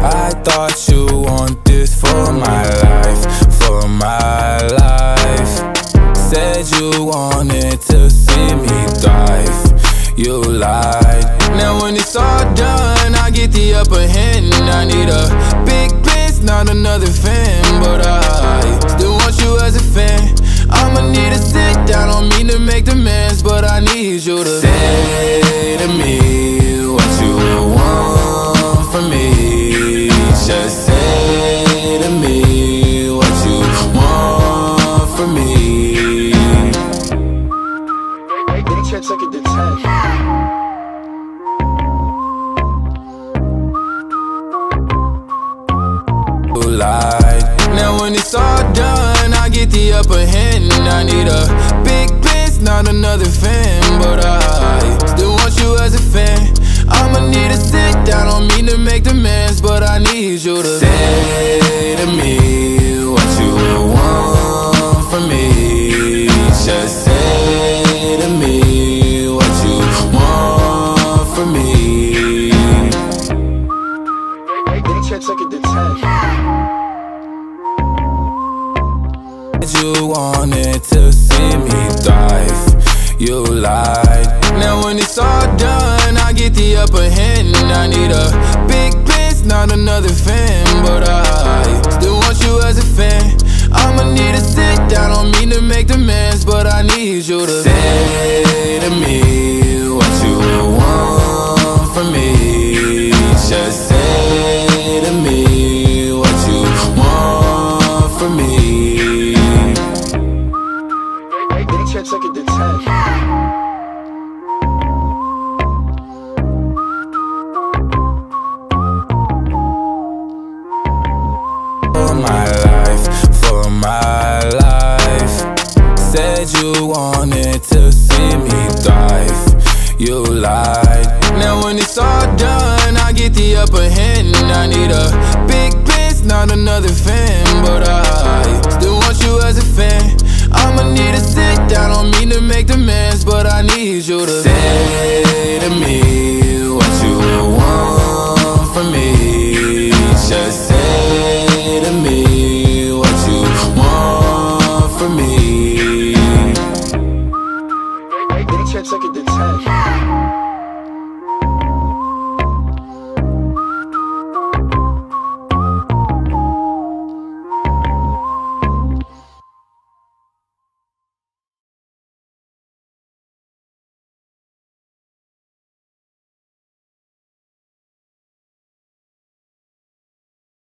I thought you want this for my life, for my life. Said you wanted to see me thrive. You lied. Now when it's all done, I get the upper hand. I need a big bitch, not another fan, but I still want you as a fan. I'ma need to sit down, don't mean to make demands, but I need you to say Just say to me what you want from me. They check, check it to 10. Lied. Now when it's all done, I get the upper hand. I need a big bitch, not another fan, but I 10. You wanted to see me thrive. You lied. Now when it's all done, I get the upper hand. I need a big bitch, not another fan, but I still want you as a fan. I'ma need to sit down, don't mean to make demands, but I need you to say to me what you want from me. Just It to 10. for my life, for my life. Said you wanted to see me thrive. You lied. Now when it's all done, I get the upper hand. I need a big Can't take it to detect.